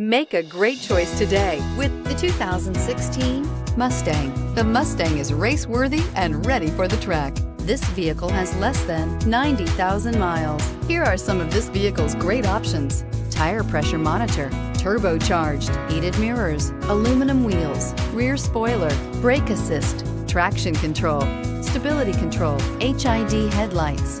Make a great choice today with the 2016 Mustang. The Mustang is race-worthy and ready for the track. This vehicle has less than 90,000 miles. Here are some of this vehicle's great options. Tire pressure monitor, turbocharged, heated mirrors, aluminum wheels, rear spoiler, brake assist, traction control, stability control, HID headlights,